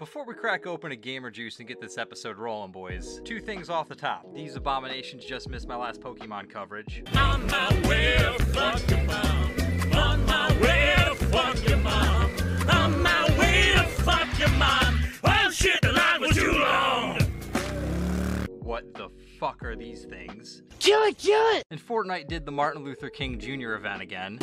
Before we crack open a gamer juice and get this episode rolling, boys, two things off the top. These abominations just missed my last Pokemon coverage. On my way to fuck your mom. On my way to fuck your mom. On my way to fuck your mom. Oh shit, the line was too long. What the fuck are these things? Kill it, kill it! And Fortnite did the Martin Luther King Jr. event again.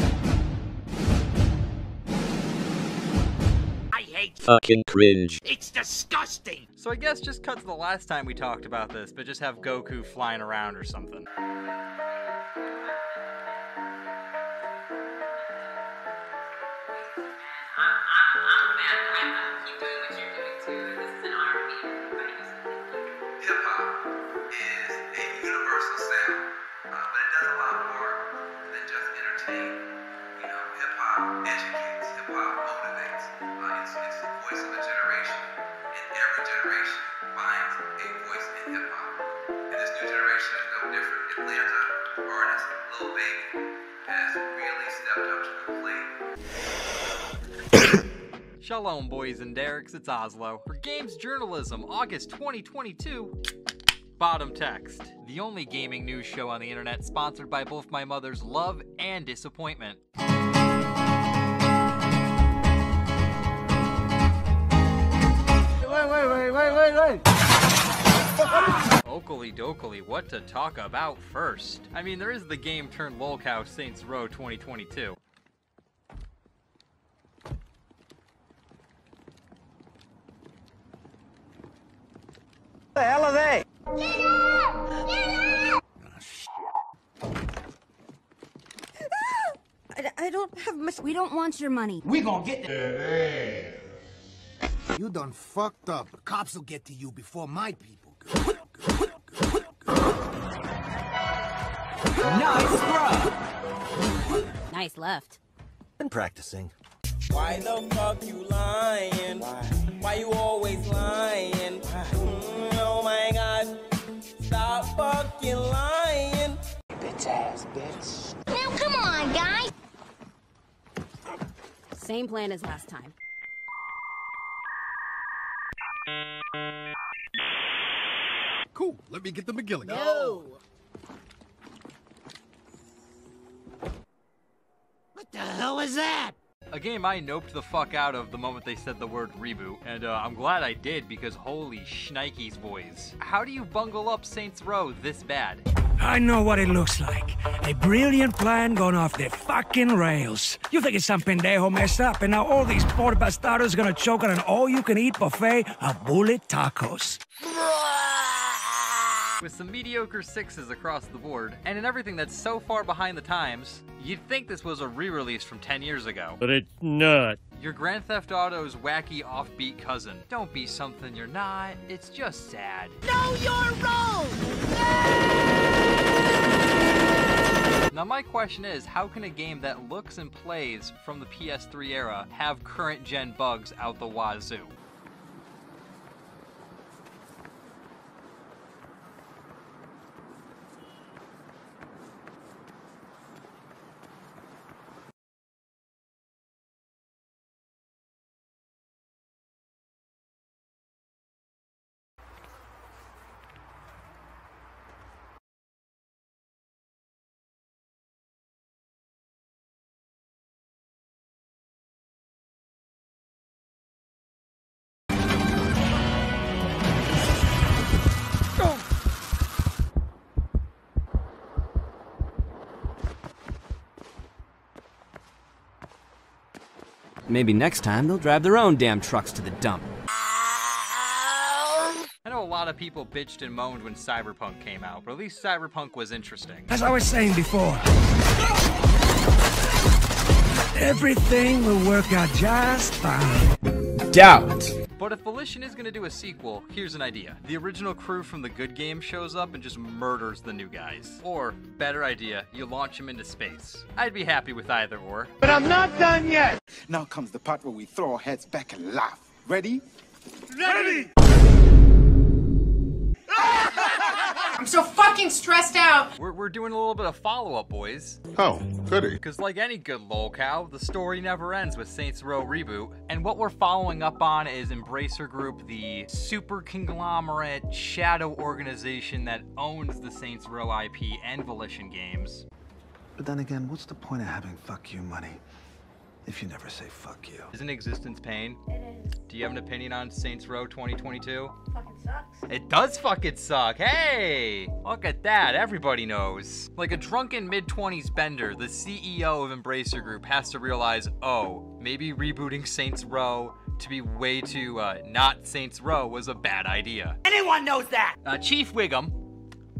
Hate Fucking cringe. It's disgusting. So I guess just cut to the last time we talked about this, but just have Goku flying around or something. Shalom, boys and derricks, it's Ozlo. For Games Journalism, August 2022, Bottom Text, the only gaming news show on the internet sponsored by both my mother's love and disappointment. Wait, wait, wait, wait, wait, wait! Oakley dokley, what to talk about first? I mean, there is the game turned lolcow Saints Row 2022. the hell are they? I, I don't have much. We don't want your money. We gonna get it. You done fucked up. The cops will get to you before my people. Girl. Nice left. Been practicing. Why the fuck you lying? Why, you always lying? Mm, oh my god. Stop fucking lying. Bitch ass bitch. Now, come on, guys. Same plan as last time. Cool. Let me get the McGilligan. No. What the hell is that? A game I noped the fuck out of the moment they said the word reboot, and uh, I'm glad I did because holy shnikes, boys. How do you bungle up Saints Row this bad? I know what it looks like. A brilliant plan gone off the fucking rails. You think it's some pendejo messed up, and now all these poor bastardos gonna choke on an all-you-can-eat buffet of bullet tacos. With some mediocre sixes across the board, and in everything that's so far behind the times, you'd think this was a re-release from 10 years ago. But it's not. Your Grand Theft Auto's wacky offbeat cousin. Don't be something you're not, it's just sad. Know your role. Now my question is, how can a game that looks and plays from the PS3 era have current gen bugs out the wazoo? Maybe next time they'll drive their own damn trucks to the dump. I know a lot of people bitched and moaned when Cyberpunk came out, but at least Cyberpunk was interesting. As I was saying before, everything will work out just fine. Doubt. But if Volition is gonna do a sequel, here's an idea. The original crew from the good game shows up and just murders the new guys. Or, better idea, you launch them into space. I'd be happy with either or. But I'm not done yet. Now comes the part where we throw our heads back and laugh. Ready? Ready! Ah! I'm so fucking stressed out. We're, we're doing a little bit of follow up, boys. Oh, goody. Because, like any good lolcow, the story never ends with Saints Row Reboot. And what we're following up on is Embracer Group, the super conglomerate shadow organization that owns the Saints Row IP and Volition games. But then again, what's the point of having fuck you money if you never say fuck you? Isn't existence pain? It is. Do you have an opinion on Saints Row 2022? Fucking sucks. It does fucking suck. Hey, look at that. Everybody knows. Like a drunken mid 20s bender, the CEO of Embracer Group has to realize, oh, maybe rebooting Saints Row to be way too uh, not Saints Row was a bad idea. Anyone knows that. Uh, Chief Wiggum,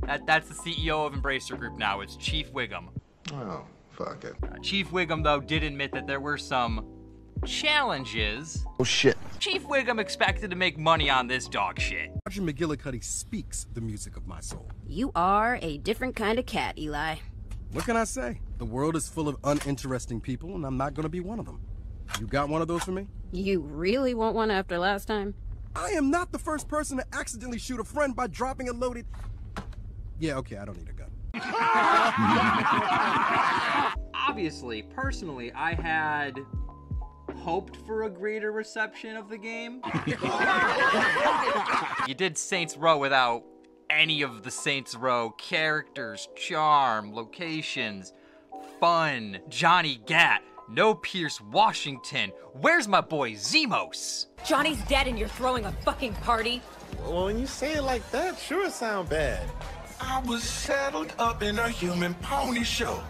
that, that's the CEO of Embracer Group now. It's Chief Wiggum. Oh, fuck it. Chief Wiggum, though, did admit that there were some challenges. Oh shit. Chief Wiggum expected to make money on this dog shit. Roger McGillicuddy speaks the music of my soul. You are a different kind of cat, Eli. What can I say? The world is full of uninteresting people, and I'm not gonna be one of them. You got one of those for me? You really want one after last time? I am not the first person to accidentally shoot a friend by dropping a loaded. Yeah, okay, I don't need a gun. Obviously, personally, I had hoped for a greater reception of the game. you did Saints Row without any of the Saints Row characters, charm, locations, fun, Johnny Gat, no Pierce Washington. Where's my boy Zimos? Johnny's dead and you're throwing a fucking party? Well, when you say it like that, sure it sound bad. I was saddled up in a human pony show.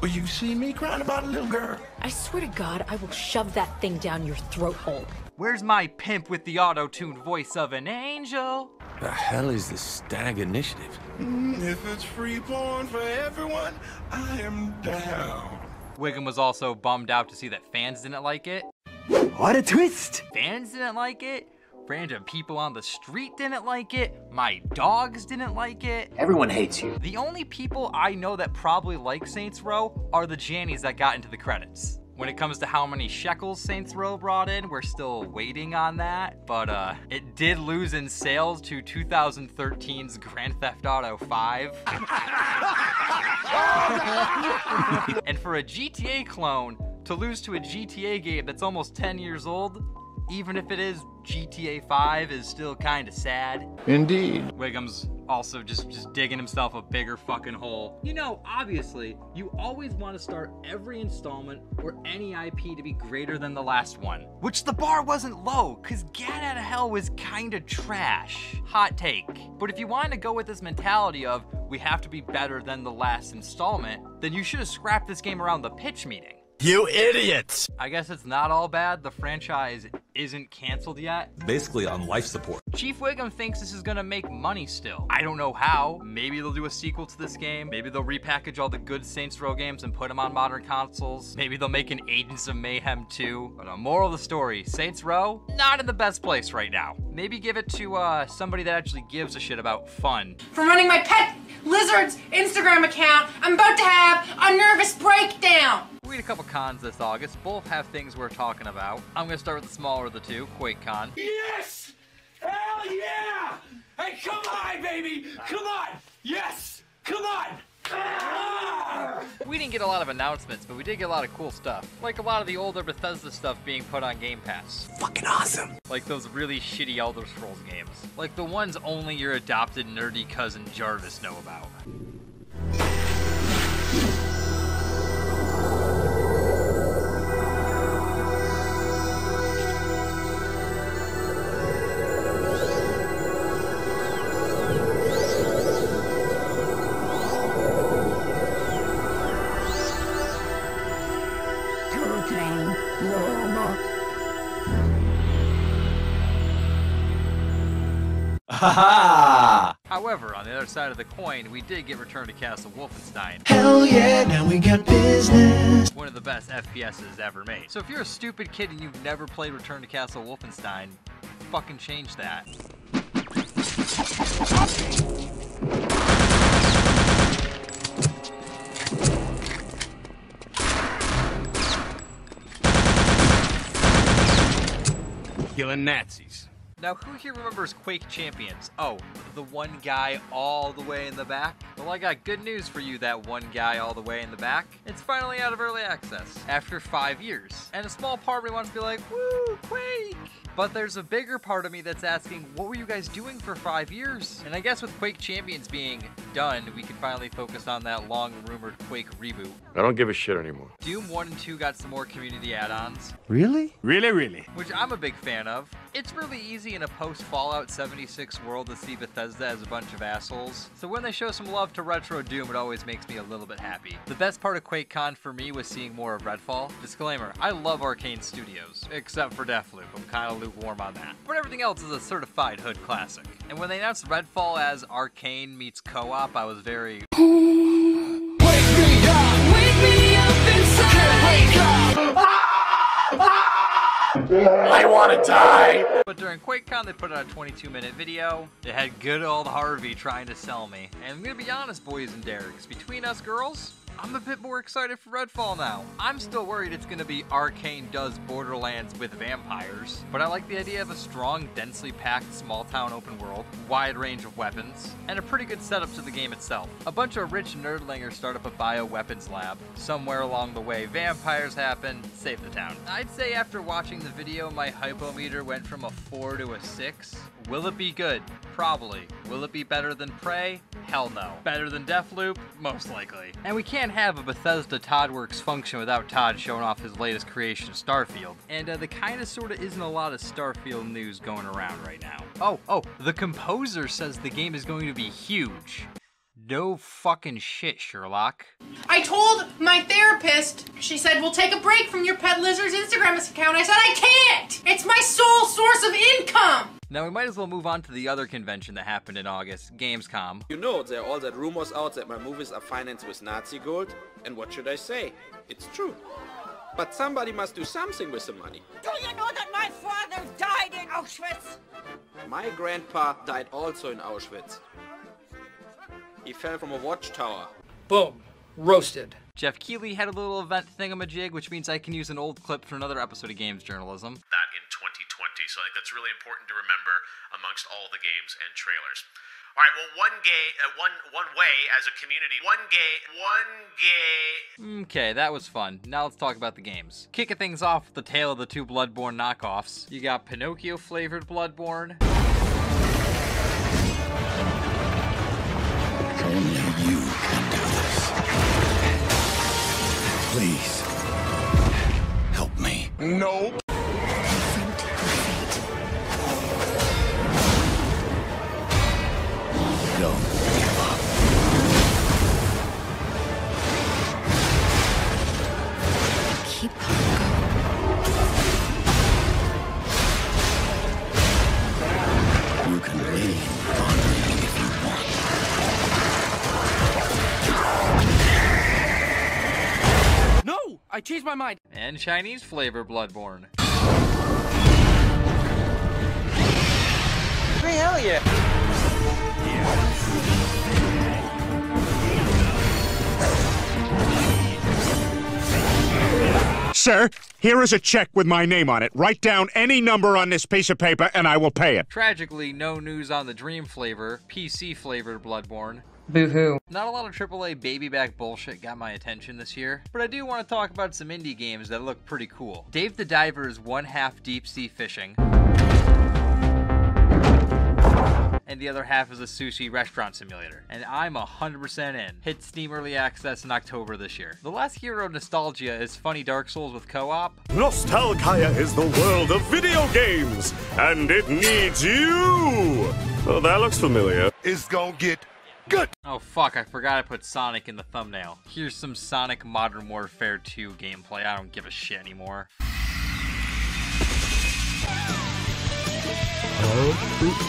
Will you see me crying about a little girl? I swear to God, I will shove that thing down your throat hole. Where's my pimp with the auto-tuned voice of an angel? The hell is the Stag Initiative? Mm, if it's free porn for everyone, I am down. Wiggum was also bummed out to see that fans didn't like it. What a twist! Fans didn't like it. Random people on the street didn't like it. My dogs didn't like it. Everyone hates you. The only people I know that probably like Saints Row are the Jannies that got into the credits. When it comes to how many shekels Saints Row brought in, we're still waiting on that. But uh, it did lose in sales to 2013's Grand Theft Auto 5. and for a GTA clone to lose to a GTA game that's almost 10 years old, even if it is GTA 5, is still kind of sad. Indeed. Wiggum's also just, just digging himself a bigger fucking hole. You know, obviously, you always want to start every installment or any IP to be greater than the last one. Which the bar wasn't low, because Get Out of Hell was kinda trash. Hot take. But if you wanted to go with this mentality of, we have to be better than the last installment, then you should have scrapped this game around the pitch meeting. You idiots! I guess it's not all bad. The franchise isn't canceled yet. Basically on life support. Chief Wiggum thinks this is gonna make money still. I don't know how. Maybe they'll do a sequel to this game. Maybe they'll repackage all the good Saints Row games and put them on modern consoles. Maybe they'll make an Agents of Mayhem 2. But a moral of the story, Saints Row, not in the best place right now. Maybe give it to uh, somebody that actually gives a shit about fun. From running my pet lizard's Instagram account, I'm about to have a nervous breakdown. We had a couple cons this August. Both have things we're talking about. I'm gonna start with the smaller of the two, QuakeCon. Yes! Hell yeah! Hey, come on, baby! Come on! Yes! Come on! Ah! We didn't get a lot of announcements, but we did get a lot of cool stuff. Like a lot of the older Bethesda stuff being put on Game Pass. Fucking awesome. Like those really shitty Elder Scrolls games. Like the ones only your adopted nerdy cousin Jarvis know about. However, on the other side of the coin, we did get Return to Castle Wolfenstein. Hell yeah, now we got business. One of the best FPSs ever made. So if you're a stupid kid and you've never played Return to Castle Wolfenstein, fucking change that. Killing Nazis. Now, who here remembers Quake Champions? Oh, the one guy all the way in the back? Well, I got good news for you, that one guy all the way in the back. It's finally out of early access after five years. And a small part of me wants to be like, woo, Quake! But there's a bigger part of me that's asking, what were you guys doing for five years? And I guess with Quake Champions being done, we can finally focus on that long rumored Quake reboot. I don't give a shit anymore. Doom 1 and 2 got some more community add-ons, Really? Really, really? which I'm a big fan of. It's really easy in a post-Fallout 76 world to see Bethesda as a bunch of assholes, so when they show some love to retro Doom, it always makes me a little bit happy. The best part of QuakeCon for me was seeing more of Redfall. Disclaimer, I love Arkane Studios, except for Deathloop. I'm kind of lukewarm on that. But everything else is a certified hood classic. And when they announced Redfall as Arkane meets co-op, I was very I want to die. But during QuakeCon, they put out a 22 minute video. It had good old Harvey trying to sell me. And I'm gonna be honest, boys and Derricks, between us girls, I'm a bit more excited for Redfall now. I'm still worried it's gonna be Arkane does Borderlands with vampires, but I like the idea of a strong, densely packed, small town open world, wide range of weapons, and a pretty good setup to the game itself. A bunch of rich nerdlingers start up a bioweapons lab. Somewhere along the way, vampires happen, save the town. I'd say after watching the video, my hypometer went from a 4 to a 6. Will it be good? Probably. Will it be better than Prey? Hell no. Better than Deathloop? Most likely. And we can't have a Bethesda ToddWorks function without Todd showing off his latest creation, Starfield. And uh, there kinda sorta isn't a lot of Starfield news going around right now. Oh, oh, the composer says the game is going to be huge. No fucking shit, Sherlock. I told my therapist, she said, we'll take a break from your pet lizard's Instagram account. I said, I can't! It's my sole source of income! Now we might as well move on to the other convention that happened in August, Gamescom. You know, there are all that rumors out that my movies are financed with Nazi gold, and what should I say? It's true. But somebody must do something with the money. Do you know that my father died in Auschwitz? My grandpa died also in Auschwitz. He fell from a watchtower. Boom. Roasted. Geoff Keighley had a little event thingamajig, which means I can use an old clip for another episode of Games Journalism. That in 2020, so I think that's really important to remember amongst all the games and trailers. All right, well, one gay, uh, one one way as a community, one gay, one gay. Okay, that was fun. Now let's talk about the games. Kicking things off with the tale of the two Bloodborne knockoffs. You got Pinocchio flavored Bloodborne. Only you can do this. Please. Help me. Nope. Changed my mind. And Chinese flavor Bloodborne. Hey, hell yeah. Sir, here is a check with my name on it. Write down any number on this piece of paper and I will pay it. Tragically, no news on the Dream flavor, PC flavored Bloodborne. Boo hoo. Not a lot of AAA baby back bullshit got my attention this year, but I do want to talk about some indie games that look pretty cool. Dave the Diver is one half deep sea fishing, and the other half is a sushi restaurant simulator. And I'm 100% in. Hit Steam Early Access in October this year. The last hero Nostalgaia is funny Dark Souls with co-op. Nostalgaia is the world of video games, and it needs you. Oh, that looks familiar. It's gonna get good. Oh fuck, I forgot I put Sonic in the thumbnail. Here's some Sonic Modern Warfare 2 gameplay. I don't give a shit anymore.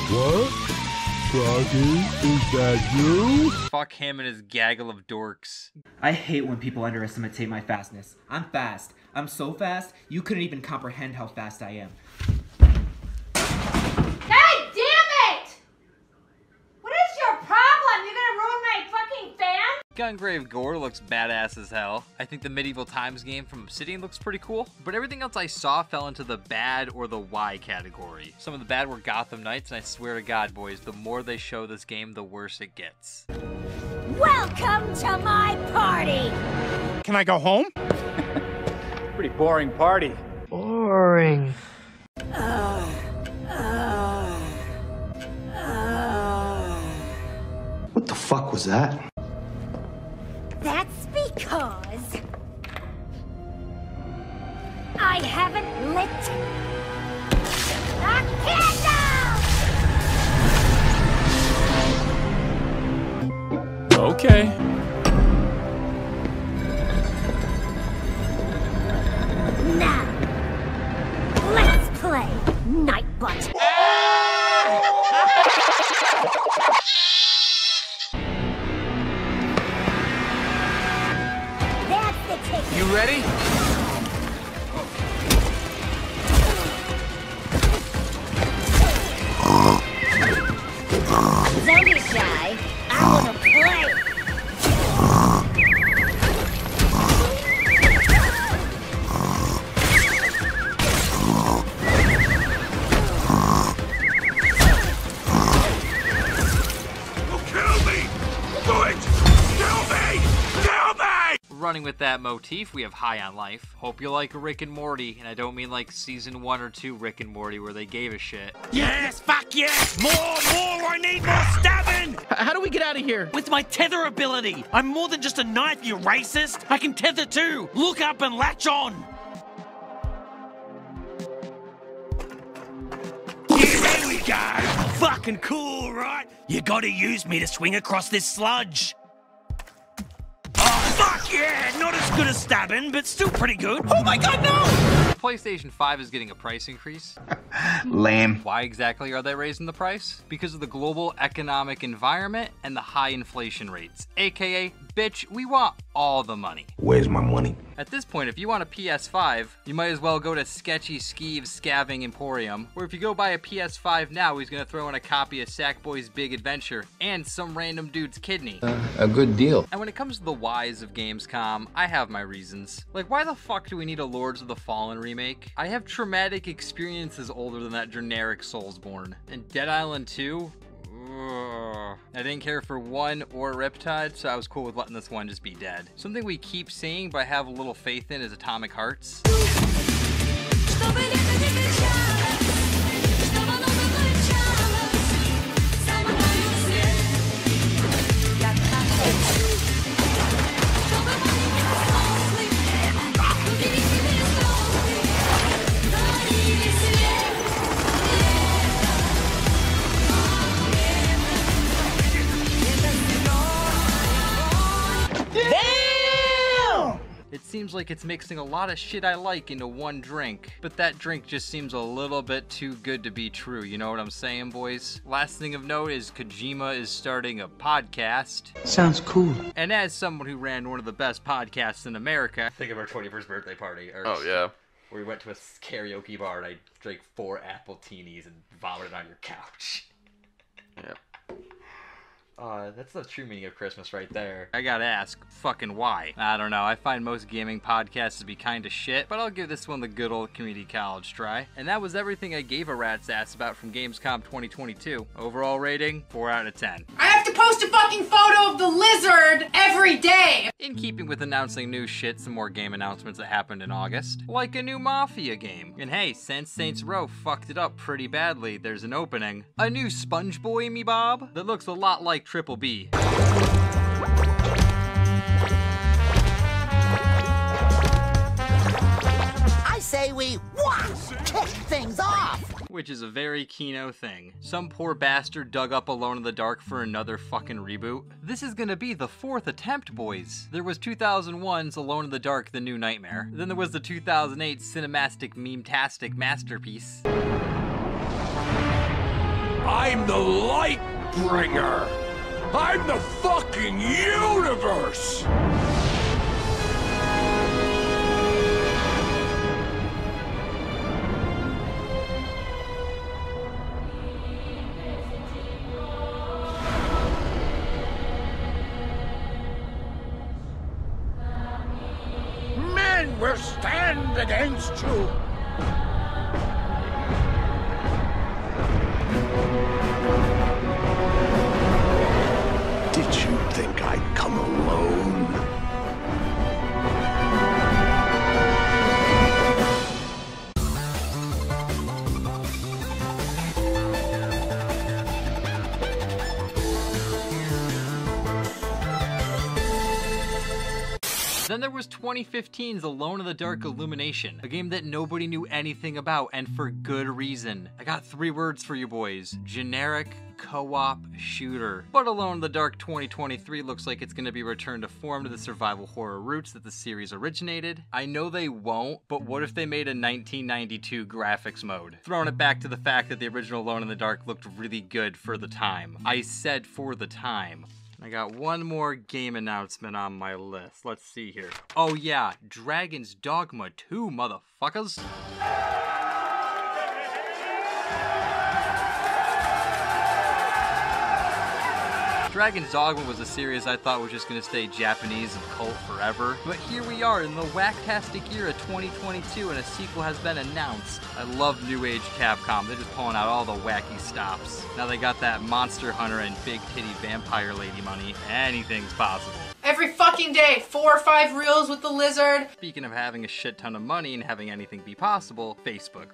What? Froggy, is that you? Fuck him and his gaggle of dorks. I hate when people underestimate my fastness. I'm fast. I'm so fast, you couldn't even comprehend how fast I am. God damn it! What is your problem? You're gonna ruin my fucking fan? Gungrave Gore looks badass as hell. I think the Medieval Times game from Obsidian looks pretty cool, but everything else I saw fell into the bad or the Y category. Some of the bad were Gotham Knights, and I swear to God, boys, the more they show this game, the worse it gets. Welcome to my party! Can I go home? Pretty boring party. Boring. Uh, uh, uh. What the fuck was that? Because I haven't lit a candle! Okay. Now, let's play Nightbutt. With that motif, we have High on Life. Hope you like Rick and Morty, and I don't mean like season one or two Rick and Morty where they gave a shit. Yes, fuck yes! More, more! I need more stabbing! How do we get out of here? With my tether ability! I'm more than just a knife, you racist! I can tether too! Look up and latch on! Here we go! Fucking cool, right? You gotta use me to swing across this sludge. Fuck yeah! Not as good as stabbing, but still pretty good. Oh my god, no! PlayStation 5 is getting a price increase. Lame. Why exactly are they raising the price? Because of the global economic environment and the high inflation rates. AKA, bitch, we want all the money. Where's my money? At this point, if you want a PS5, you might as well go to Sketchy Skeeve's Scavenging Emporium, or if you go buy a PS5 now, he's gonna throw in a copy of Sackboy's Big Adventure and some random dude's kidney. Uh, a good deal. And when it comes to the whys of Gamescom, I have my reasons. Like, why the fuck do we need a Lords of the Fallen remake? I have traumatic experiences older than that generic Soulsborne. And Dead Island 2? I didn't care for one or Riptide, so I was cool with letting this one just be dead. Something we keep seeing but I have a little faith in is Atomic Hearts. Seems like it's mixing a lot of shit I like into one drink, but that drink just seems a little bit too good to be true, you know what I'm saying, boys? Last thing of note is Kojima is starting a podcast. Sounds cool. And as someone who ran one of the best podcasts in America, think of our 21st birthday party. Or Oh, yeah. Where we went to a karaoke bar and I drank four apple teenies and vomited on your couch. Yeah. Uh, that's the true meaning of Christmas right there. I gotta ask, fucking why? I don't know. I find most gaming podcasts to be kinda shit, but I'll give this one the good old community college try. And that was everything I gave a rat's ass about from Gamescom 2022. Overall rating, 4 out of 10. I have to post a fucking photo of the lizard every day! In keeping with announcing new shit, some more game announcements that happened in August, like a new Mafia game. And hey, since Saints Row fucked it up pretty badly, there's an opening. A new Sponge Boy Me Bob that looks a lot like Triple B. I say we wah, kick things off. Which is a very Kino thing. Some poor bastard dug up Alone in the Dark for another fucking reboot. This is gonna be the fourth attempt, boys. There was 2001's Alone in the Dark The New Nightmare. Then there was the 2008 cinematic meme-tastic masterpiece. I'm the light bringer. I'm the fucking universe. Was 2015's Alone in the Dark Illumination, a game that nobody knew anything about, and for good reason. I got three words for you boys generic co-op shooter. But Alone in the Dark 2023 looks like it's going to be returned to form to the survival horror roots that the series originated. I know they won't, but what if they made a 1992 graphics mode? Throwing it back to the fact that the original Alone in the Dark looked really good for the time. I said for the time. I got one more game announcement on my list. Let's see here. Oh yeah, Dragon's Dogma 2, motherfuckers. Dragon's Dogma was a series I thought was just gonna stay Japanese and cult forever. But here we are in the whacktastic year of 2022 and a sequel has been announced. I love New Age Capcom, they're just pulling out all the wacky stops. Now they got that Monster Hunter and Big Titty Vampire Lady money. Anything's possible. Every fucking day, four or five reels with the lizard. Speaking of having a shit ton of money and having anything be possible, Facebook.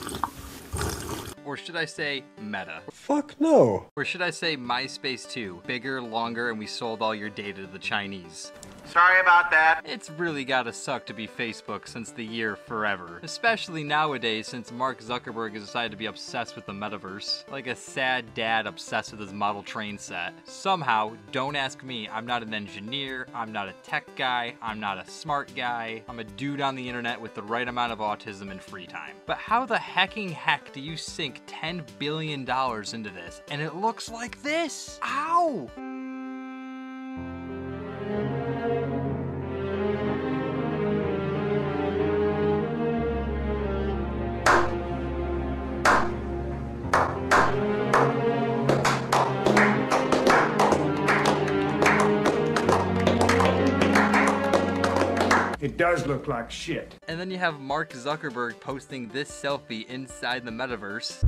Or should I say Meta? Fuck no. Or should I say MySpace 2? Bigger, longer, and we sold all your data to the Chinese. Sorry about that. It's really gotta suck to be Facebook since the year forever. Especially nowadays since Mark Zuckerberg has decided to be obsessed with the metaverse. Like a sad dad obsessed with his model train set. Somehow, don't ask me, I'm not an engineer, I'm not a tech guy, I'm not a smart guy, I'm a dude on the internet with the right amount of autism and free time. But how the hecking heck do you sink $10 billion into this and it looks like this? Ow! Does look like shit. And then you have Mark Zuckerberg posting this selfie inside the metaverse.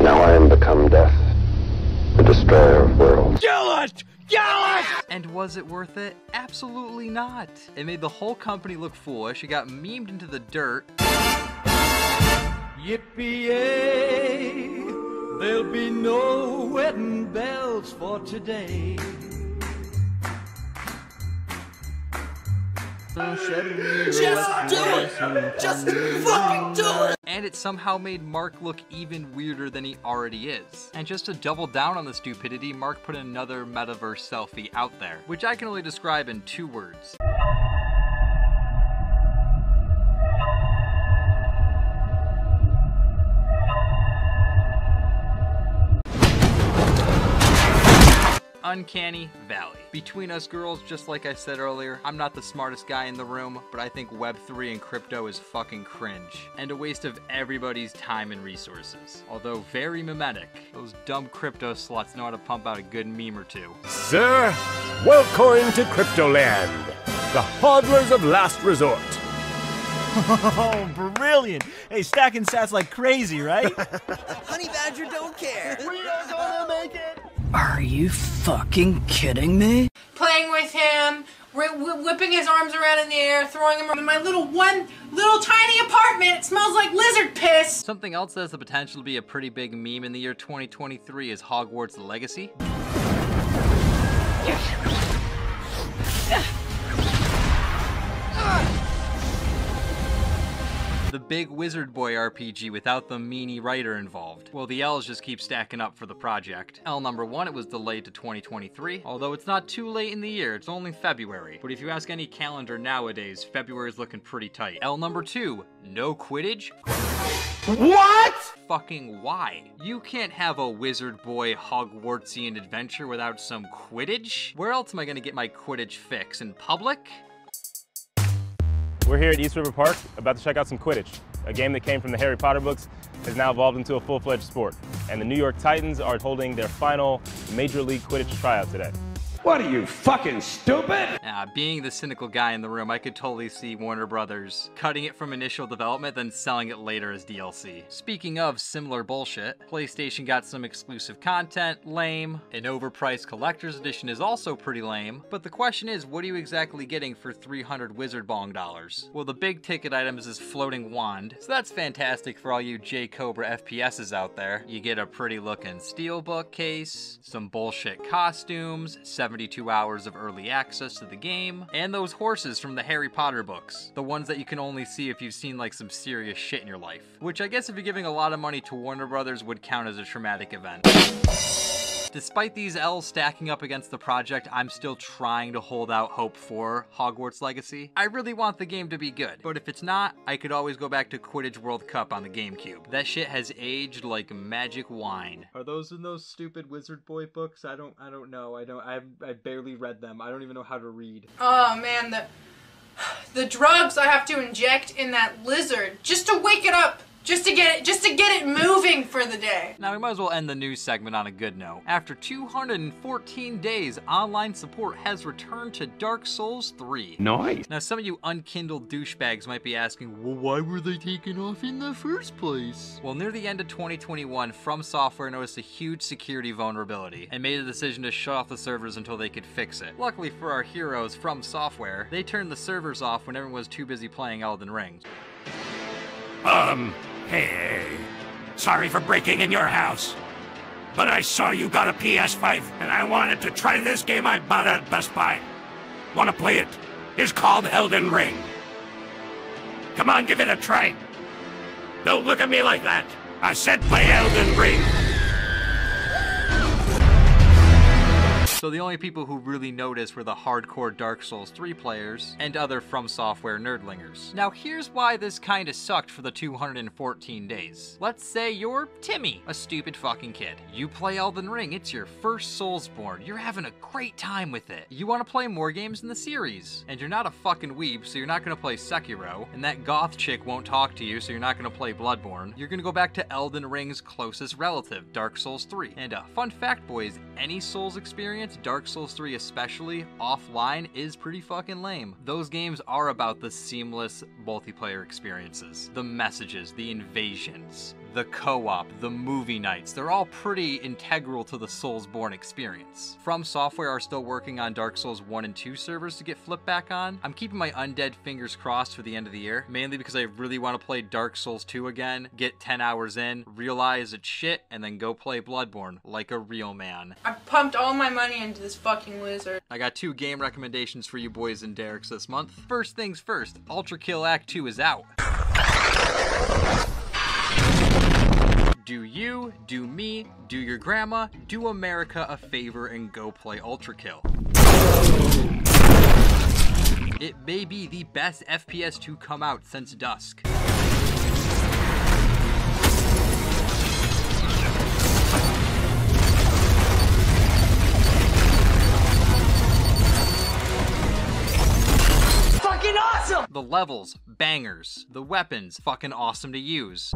Now I am become death, the destroyer of worlds. Kill it! Kill it! And was it worth it? Absolutely not. It made the whole company look foolish. It got memed into the dirt. Yippee-yay! There'll be no wedding bells for today. Just do it! Just fucking do it! And it somehow made Mark look even weirder than he already is. And just to double down on the stupidity, Mark put another metaverse selfie out there, which I can only describe in two words. Uncanny Valley. Between us girls, just like I said earlier, I'm not the smartest guy in the room, but I think Web3 and crypto is fucking cringe, and a waste of everybody's time and resources. Although very mimetic, those dumb crypto sluts know how to pump out a good meme or two. Sir, welcome to Cryptoland, the hodlers of last resort. Oh, brilliant! Hey, stacking sats like crazy, right? Honey Badger don't care. we are gonna make it! Are you fucking kidding me? Playing with him, whi- whi- whipping his arms around in the air, throwing him in my little one little tiny apartment. It smells like lizard piss. Something else that has the potential to be a pretty big meme in the year 2023 is Hogwarts Legacy. The big Wizard Boy RPG without the meanie writer involved. Well, the L's just keep stacking up for the project. L number one, it was delayed to 2023, although it's not too late in the year, it's only February. But if you ask any calendar nowadays, February is looking pretty tight. L number two, no Quidditch. What? Fucking why? You can't have a Wizard Boy Hogwartsian adventure without some Quidditch? Where else am I gonna get my Quidditch fix? In public? We're here at East River Park, about to check out some Quidditch, a game that came from the Harry Potter books has now evolved into a full-fledged sport, and the New York Titans are holding their final Major League Quidditch tryout today. What are you, fucking stupid? Uh, being the cynical guy in the room, I could totally see Warner Brothers cutting it from initial development, then selling it later as DLC. Speaking of similar bullshit, PlayStation got some exclusive content, lame. An overpriced collector's edition is also pretty lame. But the question is, what are you exactly getting for 300 Wizard Bong dollars? Well, the big ticket item is this floating wand, so that's fantastic for all you J Cobra FPSs out there. You get a pretty looking steelbook case, some bullshit costumes, 72 hours of early access to the game, and those horses from the Harry Potter books. The ones that you can only see if you've seen like some serious shit in your life. Which I guess if you're giving a lot of money to Warner Brothers would count as a traumatic event. Despite these L's stacking up against the project, I'm still trying to hold out hope for Hogwarts Legacy. I really want the game to be good, but if it's not, I could always go back to Quidditch World Cup on the GameCube. That shit has aged like magic wine. Are those in those stupid Wizard Boy books? I don't I don't know. I don't I I barely read them. I don't even know how to read. Oh man, the the drugs I have to inject in that lizard just to wake it up just to get it just to get it moving for the day. Now we might as well end the news segment on a good note. After 214 days, online support has returned to Dark Souls 3. Nice. Now some of you unkindled douchebags might be asking, well why were they taken off in the first place? Well near the end of 2021, From Software noticed a huge security vulnerability and made a decision to shut off the servers until they could fix it. Luckily for our heroes From Software, they turned the servers off when everyone was too busy playing Elden Ring. Um, hey, sorry for breaking in your house. But I saw you got a PS5, and I wanted to try this game I bought at Best Buy. Wanna play it? It's called Elden Ring. Come on, give it a try. Don't look at me like that. I said play Elden Ring. So the only people who really noticed were the hardcore Dark Souls 3 players and other From Software nerdlingers. Now here's why this kinda sucked for the 214 days. Let's say you're Timmy, a stupid fucking kid. You play Elden Ring, it's your first Soulsborne, you're having a great time with it. You wanna play more games in the series, and you're not a fucking weeb, so you're not gonna play Sekiro, and that goth chick won't talk to you, so you're not gonna play Bloodborne. You're gonna go back to Elden Ring's closest relative, Dark Souls 3. And a fun fact, boys, any Souls experience Dark Souls 3 especially, offline is pretty fucking lame. Those games are about the seamless multiplayer experiences, the messages, the invasions, the co-op, the movie nights, they're all pretty integral to the Soulsborne experience. From Software are still working on Dark Souls 1 and 2 servers to get flipped back on. I'm keeping my undead fingers crossed for the end of the year, mainly because I really want to play Dark Souls 2 again, get 10 hours in, realize it's shit, and then go play Bloodborne like a real man. I pumped all my money into this fucking lizard. I got two game recommendations for you boys and Derek's this month. First things first, Ultra Kill Act 2 is out. Do you, do me, do your grandma, do America a favor and go play Ultra Kill. It may be the best FPS to come out since Dusk. Fucking awesome! The levels, bangers. The weapons, fucking awesome to use.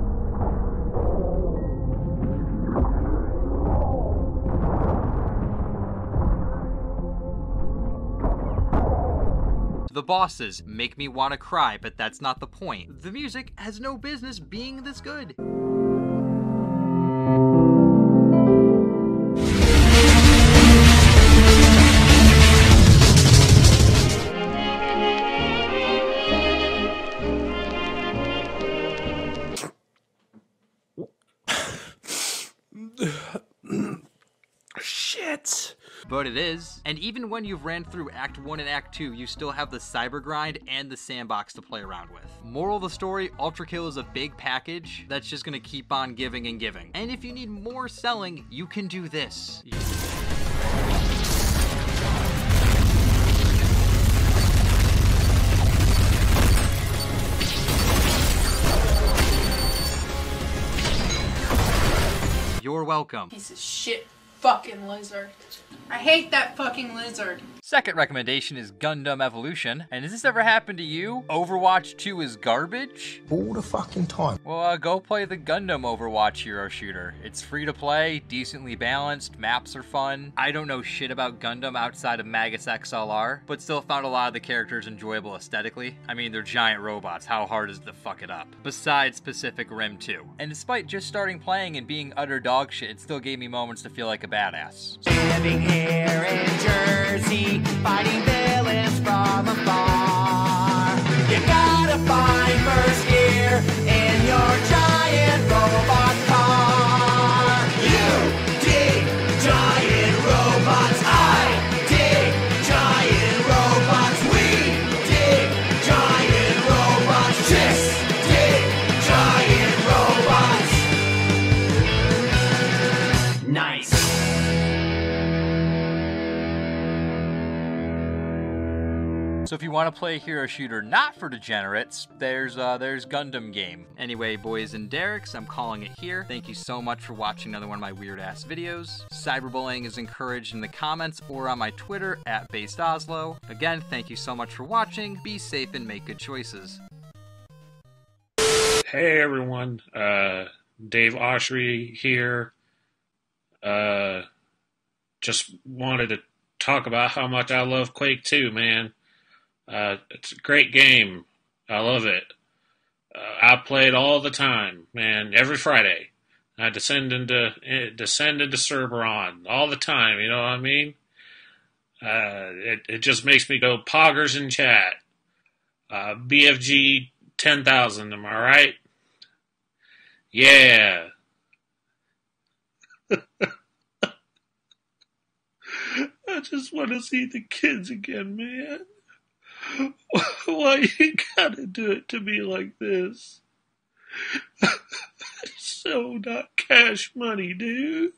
The bosses make me want to cry, but that's not the point. The music has no business being this good. But it is. And even when you've ran through Act 1 and Act 2, you still have the cyber grind and the sandbox to play around with. Moral of the story, Ultra Kill is a big package that's just gonna keep on giving and giving. And if you need more selling, you can do this. You're welcome. Piece of shit fucking lizard. I hate that fucking lizard. Second recommendation is Gundam Evolution. And has this ever happened to you? Overwatch 2 is garbage? All the fucking time. Well, uh, go play the Gundam Overwatch Hero Shooter. It's free to play, decently balanced, maps are fun. I don't know shit about Gundam outside of Megas XLR, but still found a lot of the characters enjoyable aesthetically. I mean, they're giant robots, how hard is it to fuck it up? Besides Pacific Rim 2. And despite just starting playing and being utter dog shit, it still gave me moments to feel like a badass. Living here in Jersey, fighting villains from afar. You gotta find first gear in your giant robot So if you want to play a hero shooter not for degenerates, there's uh, there's Gundam Game. Anyway, boys and Derek's, I'm calling it here. Thank you so much for watching another one of my weird ass videos. Cyberbullying is encouraged in the comments or on my Twitter at Based Ozlo. Again, thank you so much for watching. Be safe and make good choices. Hey everyone, uh, Dave Oshry here. Uh, just wanted to talk about how much I love Quake 2, man. Uh, it's a great game. I love it. Uh, I play it all the time, man. Every Friday, I descend into eh, descend into Cerberon all the time. You know what I mean? Uh, it it just makes me go poggers in chat. Uh, BFG ten thousand. Am I right? Yeah. I just want to see the kids again, man. Why you gotta do it to me like this? so not cash money, dude.